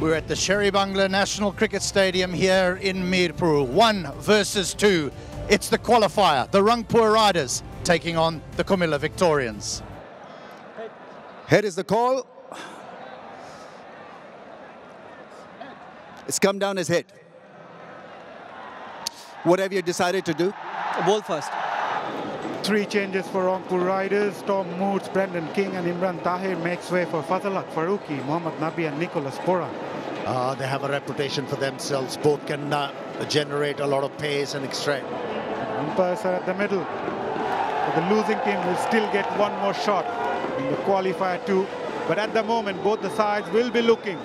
We're at the Sher-e-Bangla National Cricket Stadium here in Mirpur. One versus two. It's the qualifier, the Rangpur Riders taking on the Comilla Victorians. Head is the call. It's come down as hit. What have you decided to do? Ball first. Three changes for Rangpur Riders. Tom Moods, Brendan King and Imran Tahir makes way for Fazalhaq Farooqi, Mohammad Nabi and Nicholas Pooran. Uh, they have a reputation for themselves. Both can uh, generate a lot of pace and extract. Umpires are at the middle. But the losing team will still get one more shot in the qualifier too. But at the moment, both the sides will be looking.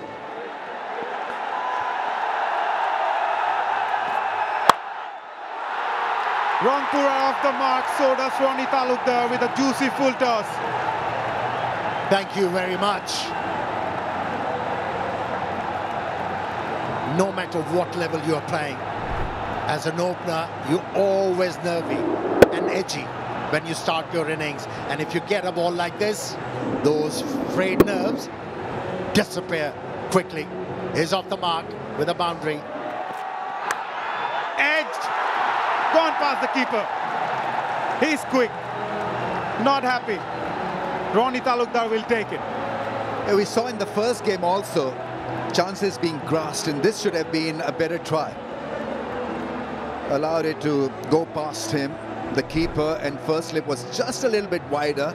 Rangpur are off the mark, so does Rony Talukdar with a juicy full toss. Thank you very much. No matter what level you are playing, as an opener, you're always nervy and edgy when you start your innings. And if you get a ball like this, those frayed nerves disappear quickly. He's off the mark with a boundary. Edged, gone past the keeper. He's quick, not happy. Rony Talukdar will take it. Yeah, we saw in the first game also chances being grasped, and this should have been a better try. Allowed it to go past him. The keeper and first slip was just a little bit wider.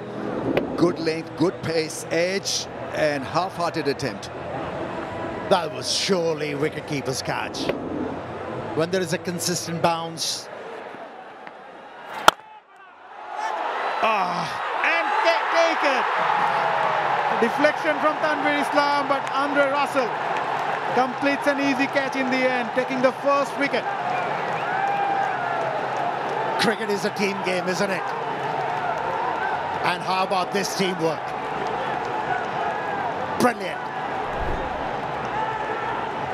Good length, good pace, edge, and half-hearted attempt. That was surely wicketkeeper's catch. When there is a consistent bounce. Ah, and get taken. Deflection from Tanvir Islam, but Andre Russell completes an easy catch in the end, taking the first wicket. Cricket is a team game, isn't it? And how about this teamwork? Brilliant.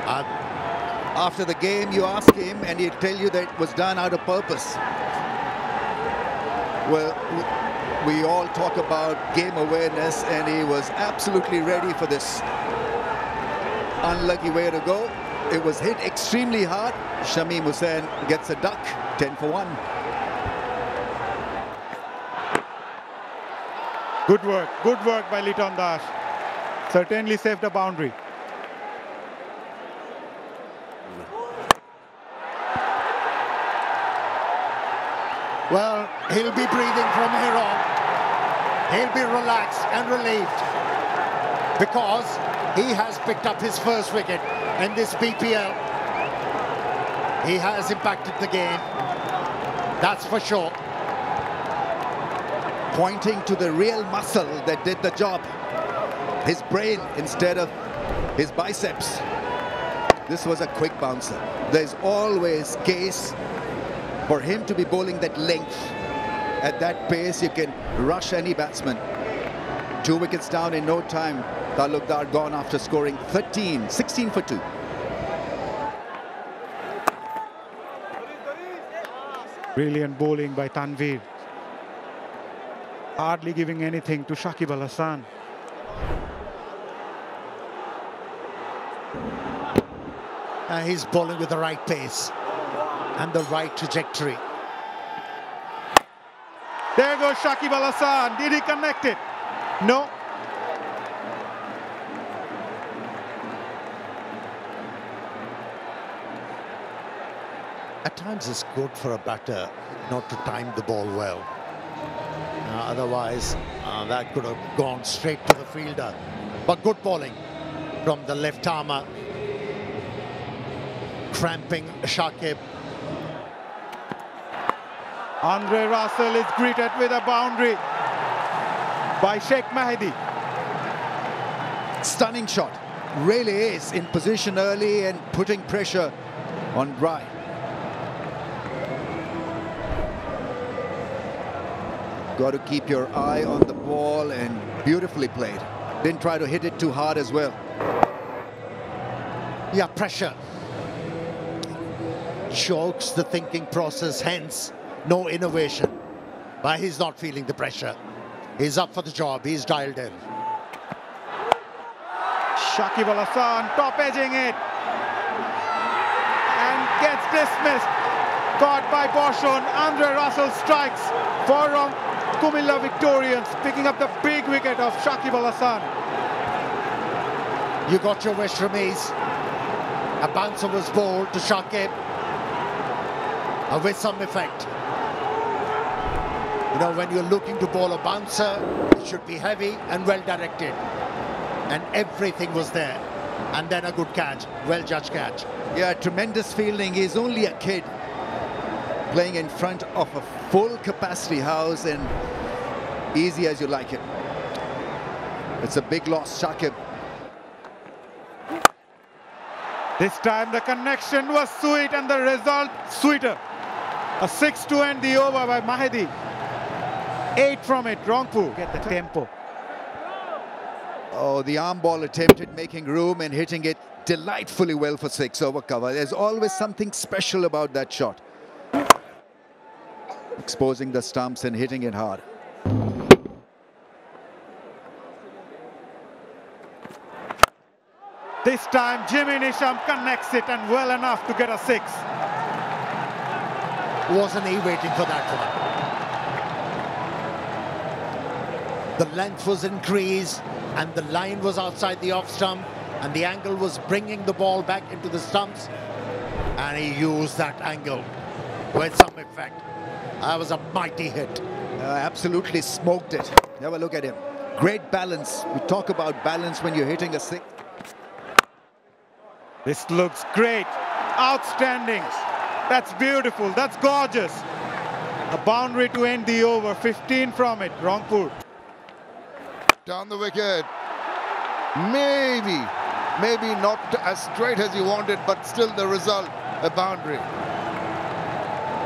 Uh, after the game, you ask him, and he'll tell you that it was done out of purpose. Well, we all talk about game awareness, and he was absolutely ready for this unlucky way to go. It was hit extremely hard. Shamim Hussain gets a duck, 10 for 1. Good work, good work by Liton Das. Certainly saved a boundary. Well, he'll be breathing from here on. He'll be relaxed and relieved because he has picked up his first wicket in this BPL. He has impacted the game, that's for sure. Pointing to the real muscle that did the job. His brain instead of his biceps. This was a quick bouncer. There's always case for him to be bowling that length. At that pace, you can rush any batsman. Two wickets down in no time. Talukdar gone after scoring 13, 16 for two. Brilliant bowling by Tanvir. Hardly giving anything to Shakib Al Hasan. Uh, he's bowling with the right pace and the right trajectory. There goes Shakib Al. Did he connect it? No. At times it's good for a batter not to time the ball well. Uh, otherwise, uh, that could have gone straight to the fielder. But good bowling from the left armer. Cramping Shakib. Andre Russell is greeted with a boundary by Sheikh Mahedi. Stunning shot. Really is in position early and putting pressure on Dry. Got to keep your eye on the ball and beautifully played. Didn't try to hit it too hard as well. Yeah, pressure. Chokes the thinking process, hence no innovation. But he's not feeling the pressure. He's up for the job. He's dialed in. Shakib Al Hasan top edging it and gets dismissed. Caught by Boschon. Andre Russell strikes for Comilla Victorians, picking up the big wicket of Shakib Al Hasan. You got your wish from East. A bouncer was bowled to Shakib with some effect. You know, when you're looking to bowl a bouncer, it should be heavy and well directed. And everything was there. And then a good catch, well judged catch. Yeah, tremendous fielding. He's only a kid playing in front of a full capacity house and easy as you like it. It's a big loss, Shakib. This time the connection was sweet and the result sweeter. A 6 to end the over by Mahedi. Eight from it, Rangpur. Get the tempo. Oh, the arm ball attempted making room and hitting it delightfully well for six over cover. There's always something special about that shot. Exposing the stumps and hitting it hard. This time Jimmy Neesham connects it and well enough to get a six. Wasn't he waiting for that one? The length was increased and the line was outside the off stump and the angle was bringing the ball back into the stumps and he used that angle with some effect. That was a mighty hit. Uh, absolutely smoked it. Have a look at him. Great balance. We talk about balance when you're hitting a six. This looks great. Outstanding. That's beautiful. That's gorgeous. A boundary to end the over. 15 from it. Rangpur down the wicket. Maybe, maybe not as straight as he wanted, but still the result, a boundary.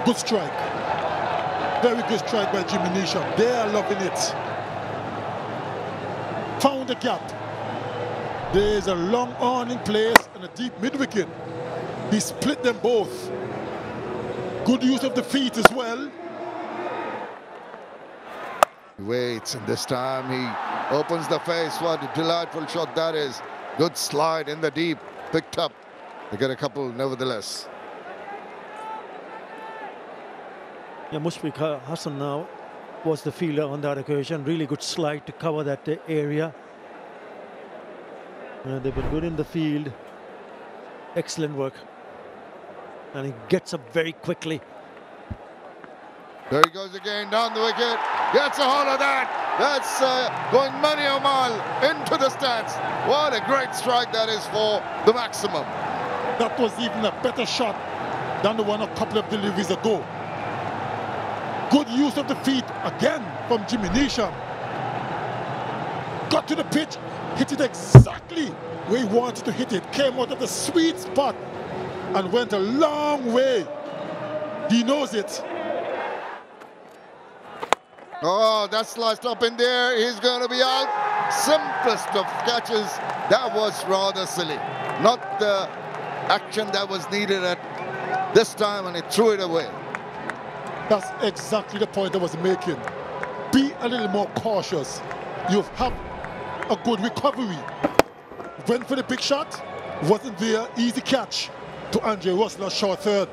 Good strike. Very good strike by Jimmy Neesham. They are loving it. Found the gap. There's a long on in place and a deep mid-wicket. He split them both. Good use of the feet as well. Waits, and this time he opens the face. What a delightful shot that is. Good slide in the deep, picked up. They get a couple nevertheless. Yeah, Mushfiq Hassan now was the fielder on that occasion. Really good slide to cover that area. Uh, they've been good in the field. Excellent work. And he gets up very quickly. There he goes again, down the wicket. Gets a hold of that. That's uh, going many a mile into the stands. What a great strike that is for the maximum. That was even a better shot than the one a couple of deliveries ago. Good use of the feet again from Jimmy Neesham. Got to the pitch, hit it exactly where he wanted to hit it. Came out of the sweet spot and went a long way. He knows it. Oh, that sliced up in there. He's going to be out. Simplest of catches. That was rather silly. Not the action that was needed at this time, and he threw it away. That's exactly the point I was making. Be a little more cautious. You have had a good recovery. Went for the big shot. Wasn't there. Easy catch to Andre Russell, short third.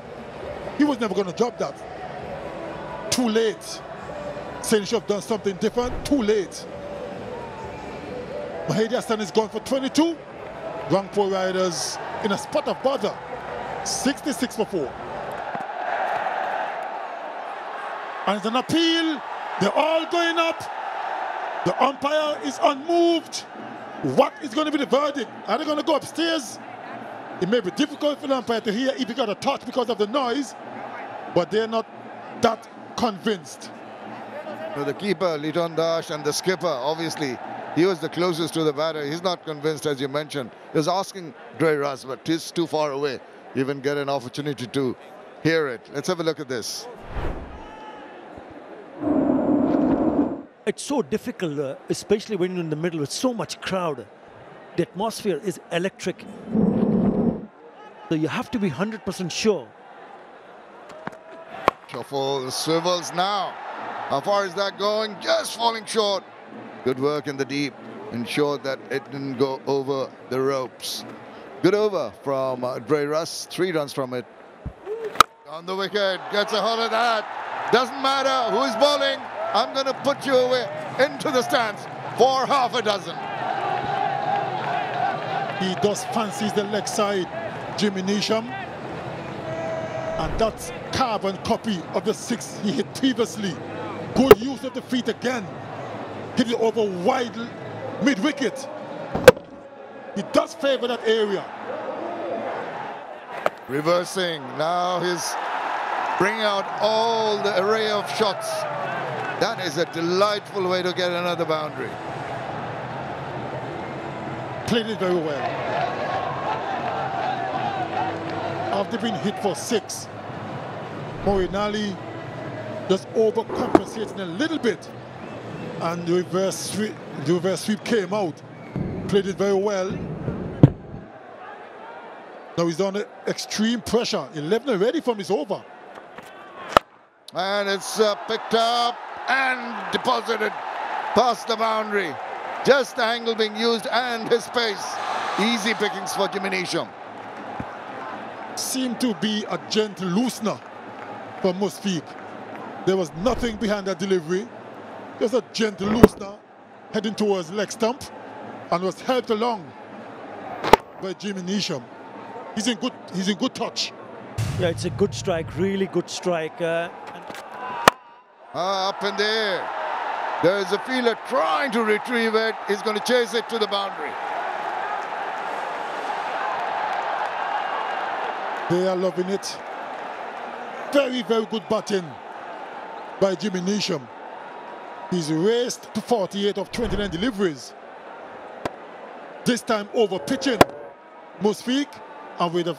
He was never going to drop that. Too late saying he should have done something different. Too late. Mahedi is gone for 22. Rangpur Riders in a spot of bother. 66 for 4. And it's an appeal. They're all going up. The umpire is unmoved. What is going to be the verdict? Are they going to go upstairs? It may be difficult for the umpire to hear if he got a touch because of the noise, but they're not that convinced the keeper, Liton Das, and the skipper, obviously, he was the closest to the batter. He's not convinced, as you mentioned. He was asking Dre Russ, but he's too far away. Even get an opportunity to hear it. Let's have a look at this. It's so difficult, uh, especially when you're in the middle with so much crowd. The atmosphere is electric. So you have to be 100% sure. Shuffle swivels now. How far is that going? Just falling short. Good work in the deep. ensured that it didn't go over the ropes. Good over from uh, Dre Russ, three runs from it. On the wicket, gets a hold of that. Doesn't matter who is bowling, I'm going to put you away into the stands for half a dozen. He does fancies the leg side, Jimmy Neesham. And that's carbon copy of the six he hit previously. Good use of the feet again. Hit it over wide mid-wicket. He does favor that area. Reversing, now he's bringing out all the array of shots. That is a delightful way to get another boundary. Played it very well. After being hit for six, Moeen Ali just overcompensating a little bit. And the reverse sweep, the reverse sweep came out. Played it very well. Now he's under extreme pressure. 11 already from his over. And it's uh, picked up and deposited past the boundary. Just the angle being used and his pace. Easy pickings for Jimmy Neesham. Seemed to be a gentle loosener for Musfiq. There was nothing behind that delivery. Just a gentle loosener heading towards leg stump and was helped along by Jimmy Neesham. He's in good he's in good touch. Yeah, it's a good strike, really good strike. Uh, Ah, up in the air. There is a fielder trying to retrieve it. He's going to chase it to the boundary. They are loving it. Very, very good batting by Jimmy Neesham. He's raced to 48 of 29 deliveries. This time over pitching Musfiq and with a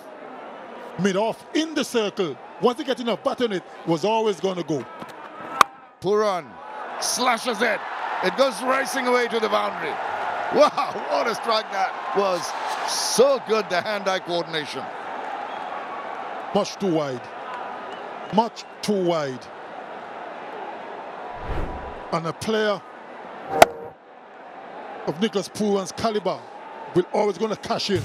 mid-off in the circle. Once he gets enough bat on it, was always going to go. Pooran slashes it. It goes racing away to the boundary. Wow, what a strike that was. So good, the hand-eye coordination. Much too wide. Much too wide. And a player of Nicholas Pooran's caliber will always going to cash in.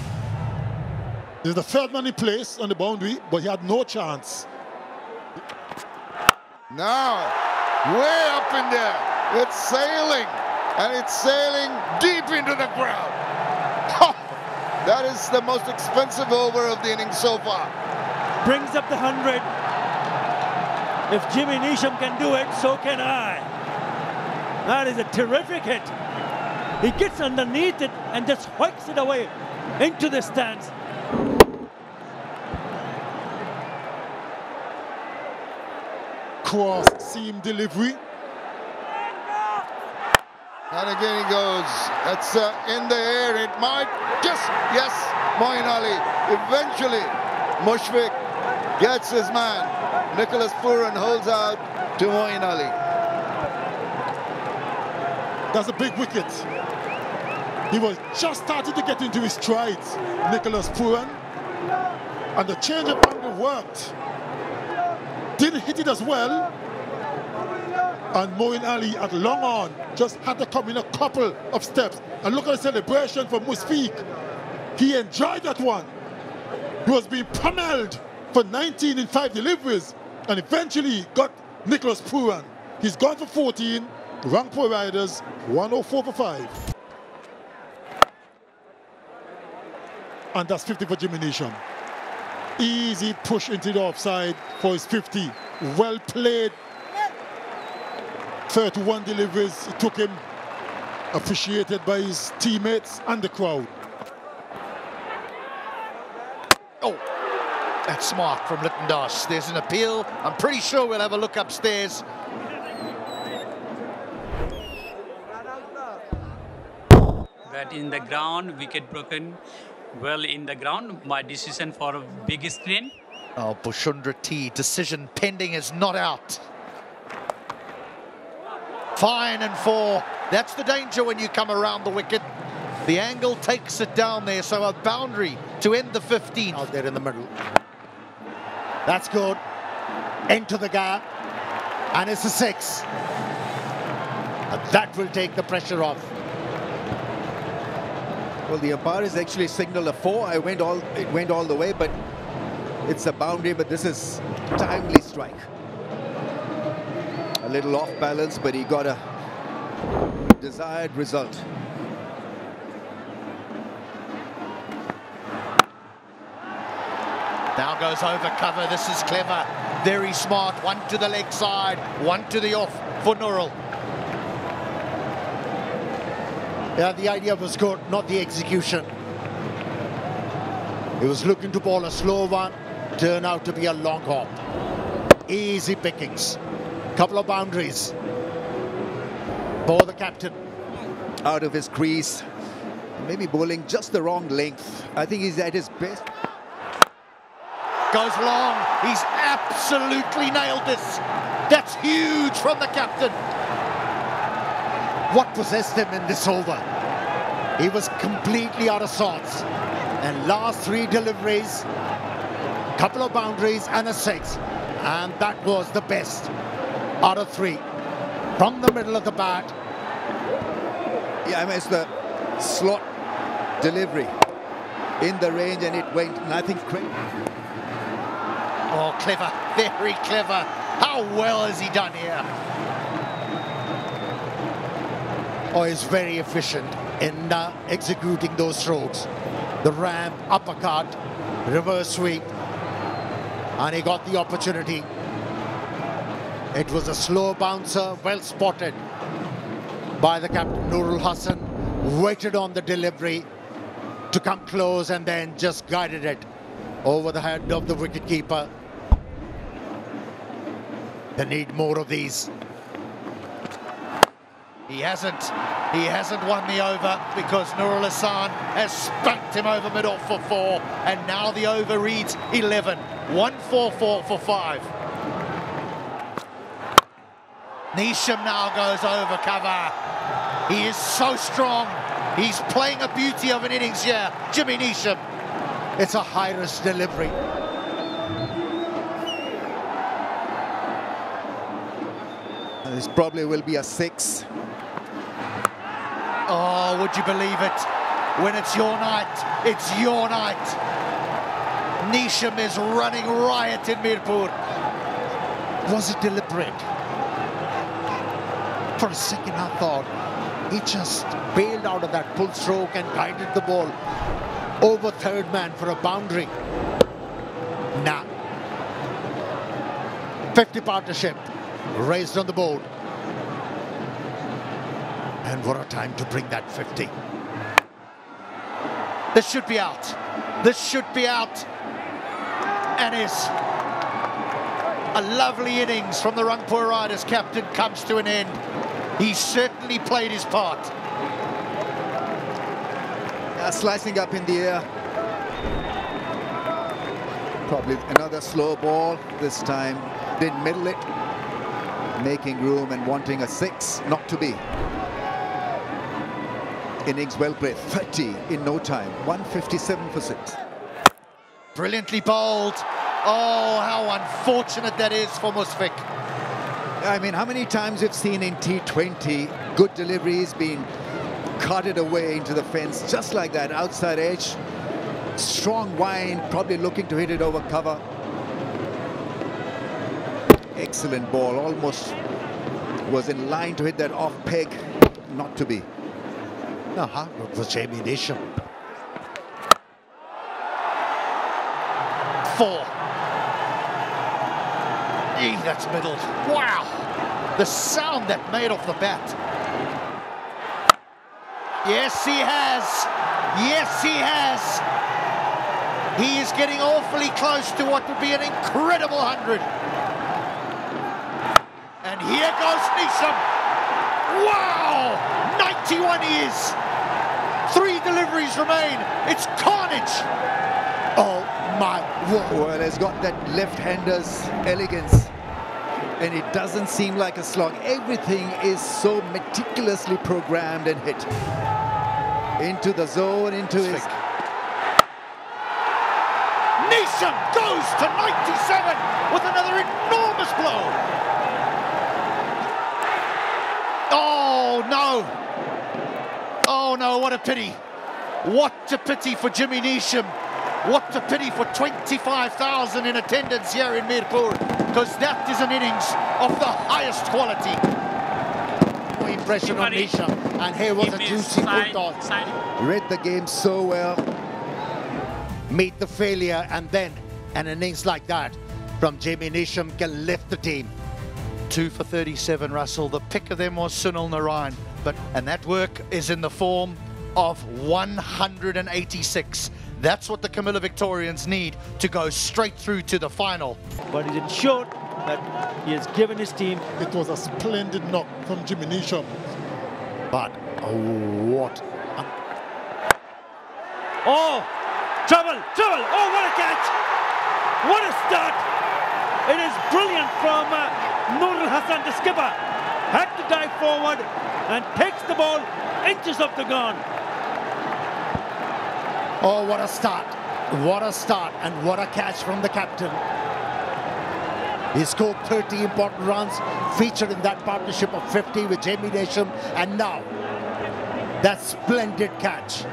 There's the third man in place on the boundary, but he had no chance. Now, way up in there. It's sailing, and it's sailing deep into the ground. that is the most expensive over of the innings so far. brings up the 100. If Jimmy Neesham can do it, so can I. That is a terrific hit. He gets underneath it and just hikes it away into the stands. Cross seam delivery. And again he goes. That's uh, in the air. It might just, yes, Moeen Ali. Eventually, Mushfiq gets his man. Nicholas Pooran holds out to Moeen Ali. That's a big wicket. He was just starting to get into his strides, Nicholas Pooran. And the change of angle worked. Didn't hit it as well. And Moeen Ali at long on just had to come in a couple of steps. And look at the celebration from Musfiq. He enjoyed that one. He was being pummeled for 19 in five deliveries and eventually got Nicholas Pooran. He's gone for 14, Rangpur Riders 104 for 5. And that's 50 for Jimmy Neesham. Easy push into the offside for his 50. Well played. 31 deliveries. It took him. Appreciated by his teammates and the crowd. Oh, that's smart from Litton. There's an appeal. I'm pretty sure we'll have a look upstairs. Bat in the ground, wicket broken, well in the ground. My decision for a big screen. Oh, Bushundra T, decision pending is not out. Fine and four. That's the danger when you come around the wicket. The angle takes it down there, so a boundary to end the 15th. Out there in the middle. That's good. Into the gap. And it's a six. And that will take the pressure off. Well, the umpire has actually signaled a four. I went all it went all the way, but it's a boundary. But this is timely strike. A little off balance, but he got a desired result. Now goes over cover. This is clever. Very smart. One to the leg side, one to the off for Nurul. Yeah, the idea was good, not the execution. He was looking to ball a slow one, turn out to be a long hop. Easy pickings. Couple of boundaries for the captain. Out of his crease. Maybe bowling just the wrong length. I think he's at his best. Goes long. He's absolutely nailed this. That's huge from the captain. What possessed him in this over? He was completely out of sorts. And last three deliveries, couple of boundaries and a six. And that was the best out of three. From the middle of the bat. Yeah, I mean, it's the slot delivery in the range and it went, and I think Oh, clever, very clever. How well has he done here? Oh, is very efficient in uh, executing those strokes. The ramp, uppercut, reverse sweep. And he got the opportunity. It was a slow bouncer, well spotted by the captain, Nurul Hasan. Waited on the delivery to come close and then just guided it over the head of the wicketkeeper. They need more of these. He hasn't. He hasn't won the over because Nurul Hasan has spanked him over mid off for four, and now the over reads 11. 1-4-4 for five. Neesham now goes over cover. He is so strong. He's playing a beauty of an innings here. Jimmy Neesham. It's a high-risk delivery. This probably will be a six. Oh, would you believe it? When it's your night, it's your night. Neesham is running riot in Mirpur. Was it deliberate? For a second, I thought he just bailed out of that pull stroke and guided the ball over third man for a boundary. Nah. 50 partnership raised on the board. And what a time to bring that 50. This should be out. This should be out. And is a lovely innings from the Rangpur Riders captain comes to an end. He certainly played his part. Slicing up in the air. Probably another slow ball this time. Didn't middle it. Making room and wanting a six, not to be. Innings well played, 30 in no time, 157 for six. Brilliantly bowled. Oh, how unfortunate that is for Musfiq. I mean, how many times we've seen in T20 good deliveries being carted away into the fence, just like that, outside edge. Strong wind, probably looking to hit it over cover. Excellent ball, almost was in line to hit that off peg, not to be. Uh-huh. Was Jamie Neesham? Four. Gee, that's middled. Wow. The sound that made off the bat. Yes, he has. Yes, he has. He is getting awfully close to what would be an incredible 100. And here goes Neesham. Wow! 91 years. Three deliveries remain. It's carnage. Oh my word. Well, he's got that left-hander's elegance. And it doesn't seem like a slog. Everything is so meticulously programmed and hit. Into the zone, into his... Neesham goes to 97 with another enormous blow. Oh, no. Oh, no, what a pity. What a pity for Jimmy Neesham. What a pity for 25,000 in attendance here in Mirpur, because that is an innings of the highest quality. No impression on Neesham. And here was a juicy full toss. Read the game so well. Meet the failure and then an innings like that from Jimmy Neesham can lift the team. Two for 37, Russell. The pick of them was Sunil Narine, but and that work is in the form of 186. That's what the Comilla Victorians need to go straight through to the final. But he's ensured that he has given his team. It was a splendid knock from Jimmy Neesham. But oh, what? a- Oh, trouble, trouble. Oh, what a catch. What a start. It is brilliant from uh, Nurul Hasan, the skipper. Had to dive forward and takes the ball inches off the gun. Oh, what a start. What a start and what a catch from the captain. He scored 30 important runs, featured in that partnership of 50 with Jamie Neesham, and now that splendid catch.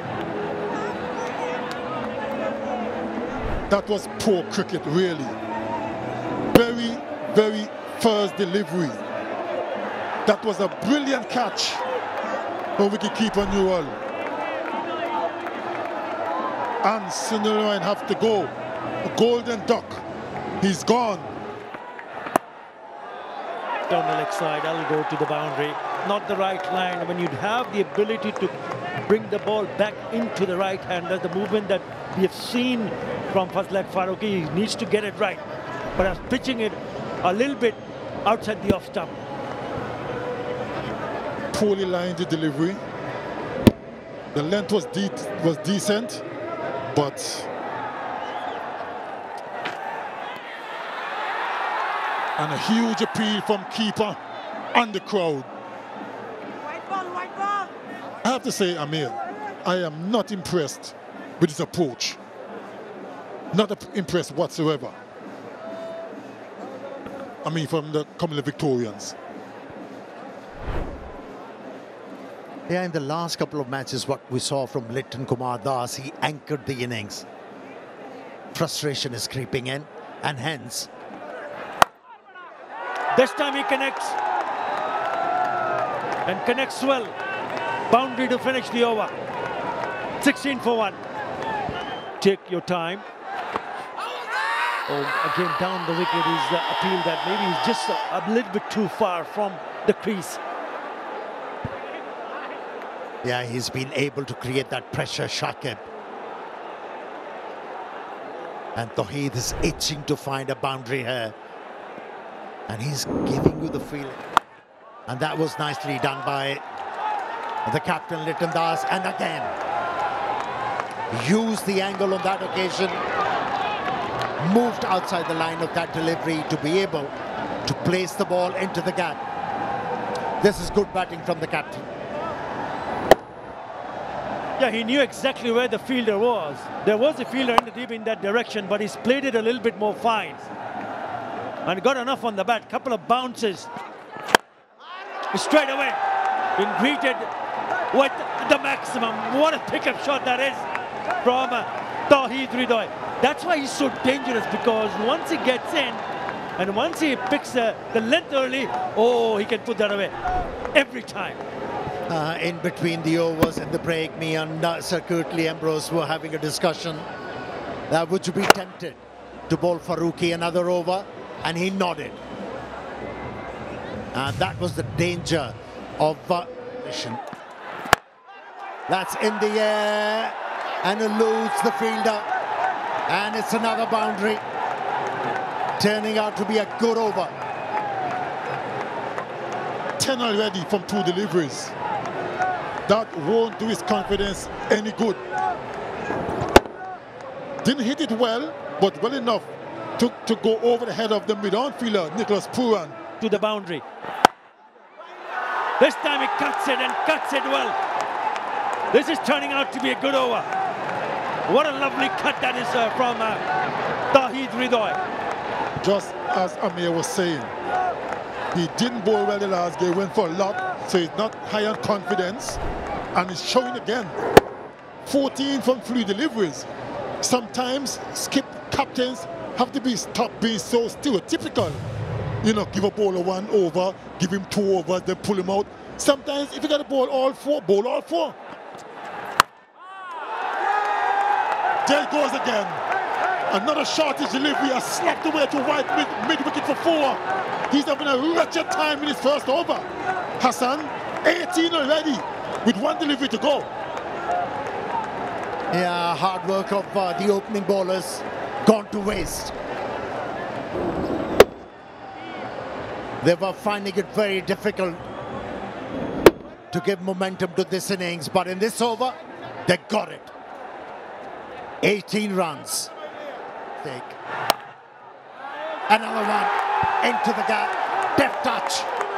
That was poor cricket, really. Very, very first delivery. That was a brilliant catch for wicketkeeper Newell. And Sunderland have to go. A golden duck. He's gone. Down the leg side, I'll go to the boundary. Not the right line. When you have the ability to bring the ball back into the right hand, hander, the movement that we have seen from Fazalhaq Farooqi, he needs to get it right. But I'm pitching it a little bit outside the off stump. Poorly lined the delivery. The length was, de was decent, but and a huge appeal from keeper and the crowd. White ball, white ball. I have to say, Amir, I am not impressed with his approach. Not impressed whatsoever. I mean, from the Comilla Victorians. Yeah, in the last couple of matches, what we saw from Litton Kumar Das, he anchored the innings. Frustration is creeping in, and hence, This time he connects. And connects well. Boundary to finish the over. 16 for 1. Take your time. Oh, again, down the wicket is the appeal that maybe he's just a, a little bit too far from the crease. Yeah, he's been able to create that pressure, Shakib. And Towhid is itching to find a boundary here. And he's giving you the feeling. And that was nicely done by the captain, Litton Das. And again, used the angle on that occasion. Moved outside the line of that delivery to be able to place the ball into the gap. This is good batting from the captain. Yeah, he knew exactly where the fielder was. There was a fielder in the deep in that direction, but he's played it a little bit more fine. And got enough on the bat. Couple of bounces. Straight away. Been greeted with the maximum. What a pickup shot that is from uh, Towhid Hridoy. That's why he's so dangerous because once he gets in and once he picks the, the length early, oh, he can put that away every time. Uh, in between the overs and the break, me and uh, Sir Curtly Ambrose were having a discussion. Uh, would you be tempted to bowl Farooqi another over? And he nodded. And that was the danger of uh. That's in the air and eludes the fielder. And it's another boundary. Turning out to be a good over. 10 already from two deliveries. That won't do his confidence any good. Didn't hit it well, but well enough to, to go over the head of the mid-on fielder, Nicholas Pooran. to the boundary. This time he cuts it and cuts it well. This is turning out to be a good over. What a lovely cut that is uh, from uh, Towhid Hridoy. Just as Amir was saying, he didn't bowl well the last game, went for a lot, so he's not high on confidence, and he's showing again. 14 from three deliveries. Sometimes skip captains have to be stop being so stereotypical. You know, give a bowler one over, give him two overs, then pull him out. Sometimes if you got a ball all four, bowl all four. There it goes again. Another shortage delivery, a slapped away to wide mid, mid wicket for four. He's having a wretched time in his first over. Hassan, 18 already, with one delivery to go. Yeah, hard work of uh, the opening bowlers gone to waste. They were finding it very difficult to give momentum to this innings, but in this over, they got it. 18 runs. Take. Another one into the gap. Deft touch.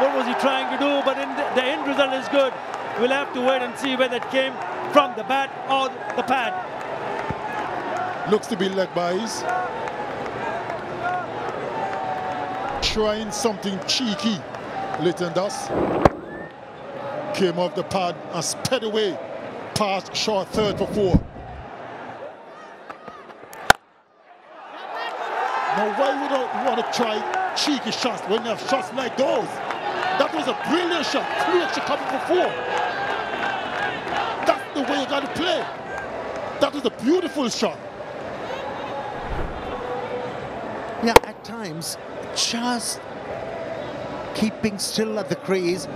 What was he trying to do? But the, the end result is good. We'll have to wait and see whether it came from the bat or the pad. Looks to be leg byes. Trying something cheeky. Litton does. Came off the pad and sped away past short third for four. Now why would I want to try cheeky shots when you have shots like those? That was a brilliant shot. Three extra coming for four. That's the way you got to play. That was a beautiful shot. Yeah, at times, just keeping still at the crease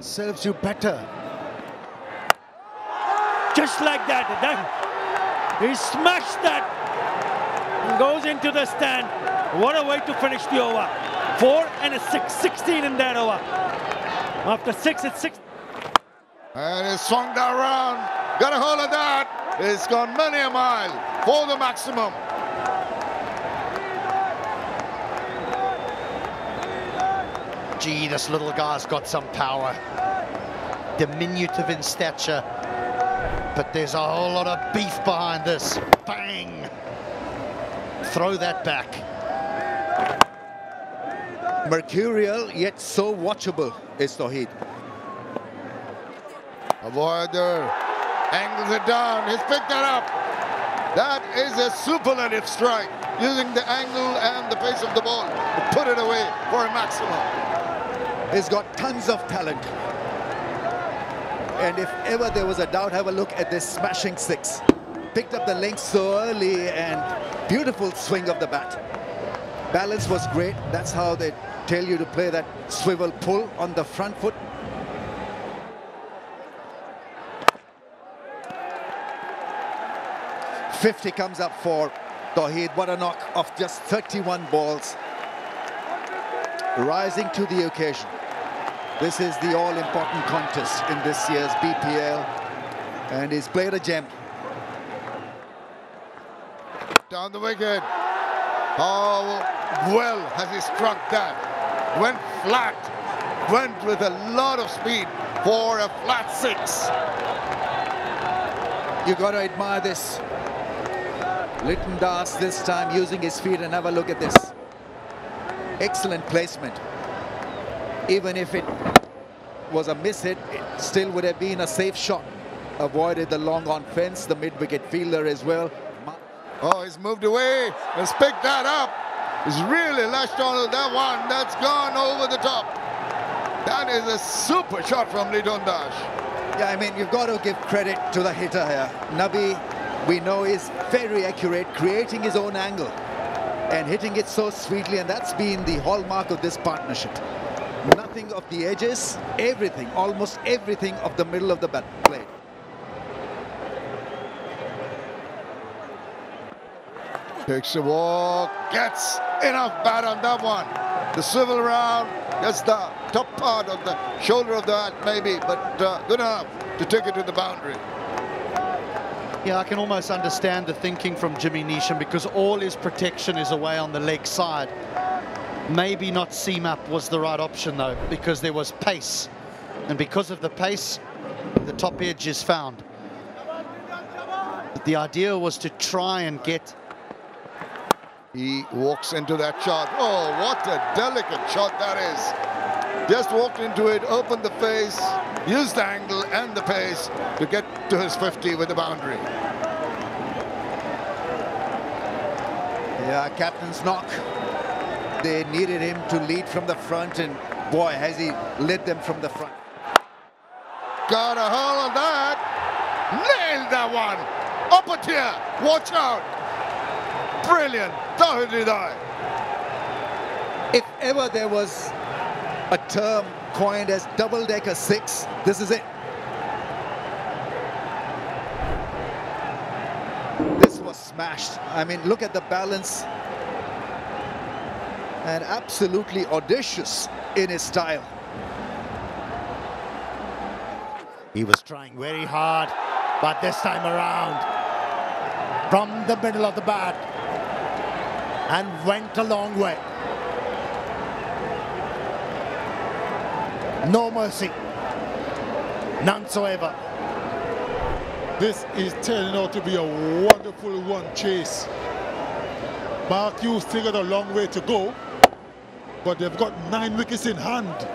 serves you better. Just like that. that he smashed that and goes into the stand. What a way to finish the over. Four and a six, 16 in that over. After six, it's six. And he swung that round. Got a hold of that. It's gone many a mile for the maximum. Gee, this little guy's got some power. Diminutive in stature, but there's a whole lot of beef behind this. Bang! Throw that back. Mercurial, yet so watchable is Towhid. Avoid there. Angles it down. He's picked that up. That is a superlative strike. Using the angle and the pace of the ball to put it away for a maximum. He's got tons of talent. And if ever there was a doubt, have a look at this smashing six. Picked up the length so early and beautiful swing of the bat. Balance was great. That's how they tell you to play that swivel pull on the front foot. Fifty comes up for Towhid. What a knock of just 31 balls. Rising to the occasion. This is the all-important contest in this year's BPL. And he's played a gem. Down the wicket. How well has he struck that? Went flat. Went with a lot of speed for a flat six. You got to admire this. Litton Das this time using his feet and have a look at this. Excellent placement. Even if it was a miss hit, it still would have been a safe shot. Avoided the long on fence, the mid-wicket fielder as well. Oh, he's moved away. Let's pick that up. He's really lashed onto that one. That's gone over the top. That is a super shot from Liton Das. Yeah, I mean, you've got to give credit to the hitter here. Nabi, we know, is very accurate, creating his own angle and hitting it so sweetly, and that's been the hallmark of this partnership. Nothing of the edges, everything, almost everything of the middle of the bat plate. Takes a walk, gets enough bat on that one. The swivel round, gets the top part of the shoulder of that maybe, but uh, good enough to take it to the boundary. Yeah, I can almost understand the thinking from Jimmy Neesham because all his protection is away on the leg side. Maybe not seam up was the right option though, because there was pace. And because of the pace, the top edge is found. But the idea was to try and get He walks into that shot. Oh, what a delicate shot that is. Just walked into it, opened the face, used the angle and the pace to get to his 50 with the boundary. Yeah, captain's knock. They needed him to lead from the front, and boy, has he led them from the front. Got a hold of that. Nailed that one. Up a tier. Watch out. Brilliant. Towhid Hridoy. If ever there was a term coined as double-decker six, this is it. This was smashed. I mean, look at the balance. And absolutely audacious in his style. He was trying very hard, but this time around, from the middle of the bat, and went a long way. No mercy, none so ever. This is turning out to be a wonderful one chase. Mark Hughes still got a long way to go, but they've got nine wickets in hand.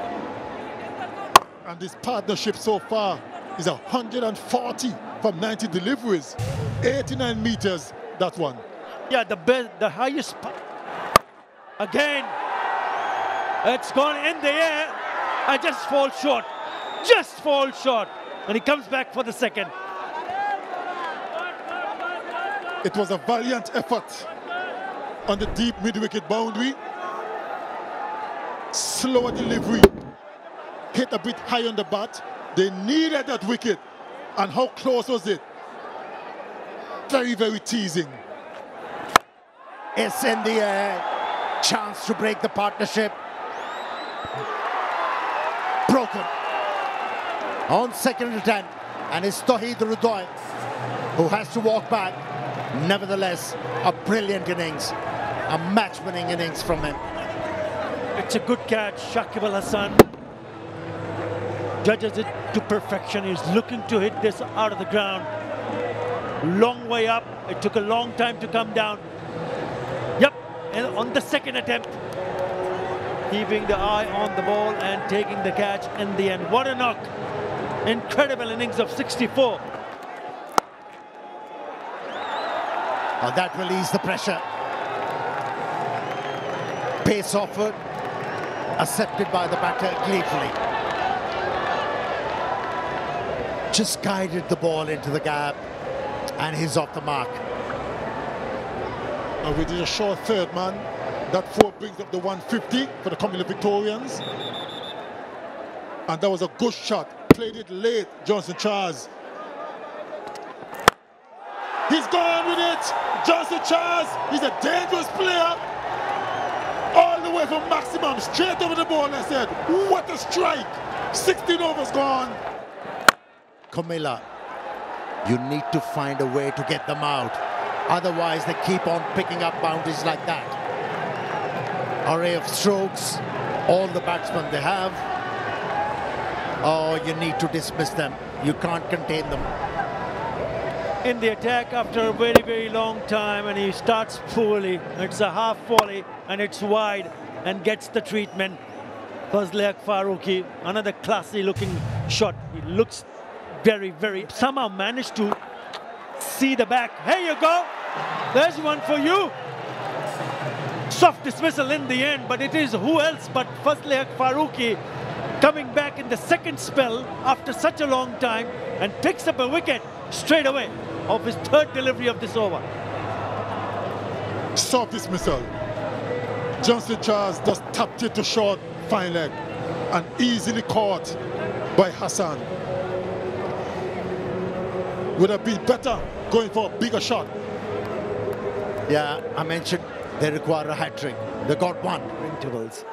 And this partnership so far is 140 from 90 deliveries. 89 meters, that one. Yeah, the best, the highest. Again, it's gone in the air. I just fall short. Just fall short. And he comes back for the second. It was a valiant effort on the deep mid-wicket boundary. Slower delivery. Hit a bit high on the bat. They needed that wicket. And how close was it? Very, very teasing. It's in the air. Chance to break the partnership. Broken. On second attempt. And it's Towhid Hridoy who has to walk back. Nevertheless, a brilliant innings. A match-winning innings from him. It's a good catch, Shakib Al Hasan. Judges it to perfection. He's looking to hit this out of the ground. Long way up. It took a long time to come down. And on the second attempt, keeping the eye on the ball and taking the catch in the end. What a knock. Incredible innings of 64. Oh, that released the pressure. Pace offered, accepted by the batter gleefully. Just guided the ball into the gap, and he's off the mark. And with a short third man, that four brings up the 150 for the Comilla Victorians. And that was a good shot. Played it late, Johnson Charles. He's gone with it. Johnson Charles, he's a dangerous player. All the way from maximum, straight over the ball. I said, what a strike. 16 overs gone. Camilla, you need to find a way to get them out. Otherwise, they keep on picking up boundaries like that. Array of strokes, all the batsmen they have. Oh, you need to dismiss them. You can't contain them. in the attack after a very, very long time, and he starts poorly. It's a half volley, and it's wide, and gets the treatment. Fazalhaq Farooqi, another classy looking shot. He looks very, very, somehow managed to see the back. Here you go. There's one for you. Soft dismissal in the end, but it is who else but Fazalhaq Farooqi coming back in the second spell after such a long time and picks up a wicket straight away of his third delivery of this over. Soft dismissal. Johnson Charles just tapped it to short, fine leg, and easily caught by Hasan. Would have been better going for a bigger shot. Yeah, I mentioned they require a hat trick. They got one. Intervals.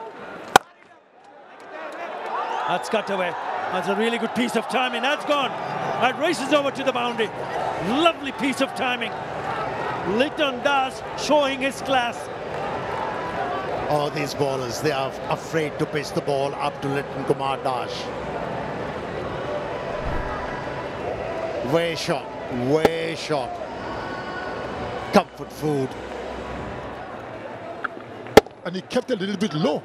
That's cut away. That's a really good piece of timing. That's gone. That races over to the boundary. Lovely piece of timing. Liton Das showing his class. Oh, these bowlers, they are afraid to pitch the ball up to Liton Kumar Das. Way shot, way shot. Comfort food. And he kept it a little bit low.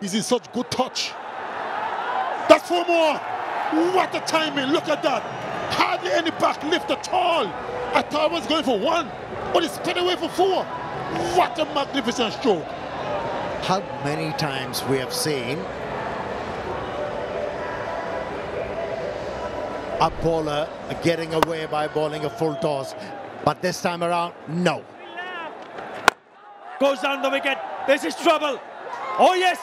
He's in such good touch. That's four more. What a timing. Look at that. Hardly any back lift at all. I thought I was going for one, but he sped away for four. What a magnificent stroke. How many times we have seen a bowler getting away by bowling a full toss, but this time around, no. Goes down the wicket. This is trouble. Oh yes.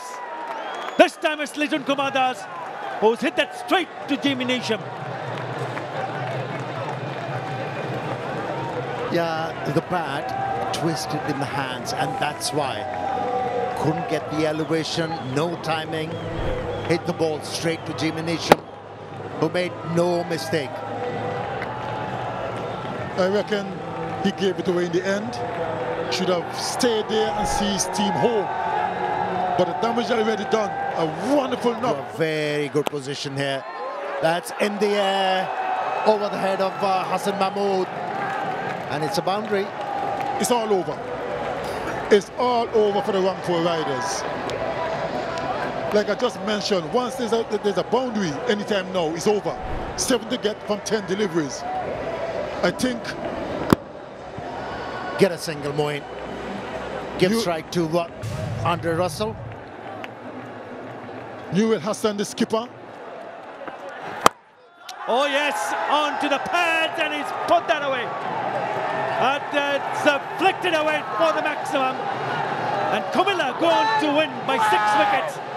This time it's Liton Kumar Das who's hit that straight to Neesham. Yeah, the bat twisted in the hands, and that's why. Couldn't get the elevation, no timing. Hit the ball straight to Neesham, who made no mistake. I reckon he gave it away in the end. Should have stayed there and see his team home. But the damage already done. A wonderful knock. A very good position here. That's in the air, over the head of uh, Hasan Mahmud. And it's a boundary. It's all over. It's all over for the Rangpur Riders. Like I just mentioned, once there's a, there's a boundary, anytime now, it's over. Seven to get from 10 deliveries. I think... Get a single, Moeen. Give you, strike to uh, Andre Russell. Nurul Hasan, the skipper. Oh yes, on to the pads and he's put that away. And uh, it's uh, flicked away for the maximum. And Comilla go on to win by six wickets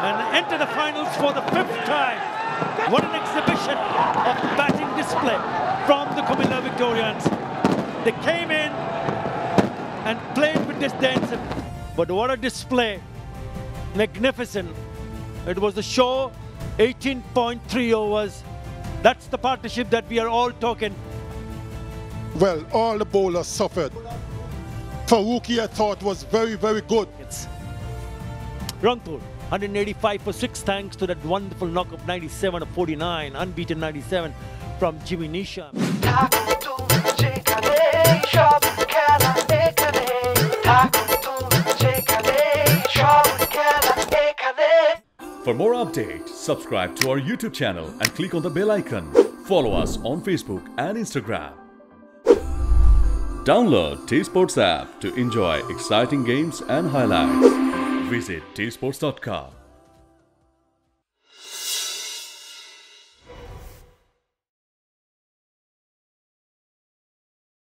and enter the finals for the fifth time. What an exhibition of batting display from the Comilla Victorians. They came in and played with this dance. But what a display. Magnificent. It was a show, 18.3 overs. That's the partnership that we are all talking. Well, all the bowlers suffered. Farooqi, I thought, was very, very good. It's Rangpur, 185 for six, thanks to that wonderful knock of 97 of 49, unbeaten 97 from Jimmy Neesham. For more updates, subscribe to our YouTube channel and click on the bell icon. Follow us on Facebook and Instagram. Download T Sports app to enjoy exciting games and highlights. Visit tsports.com.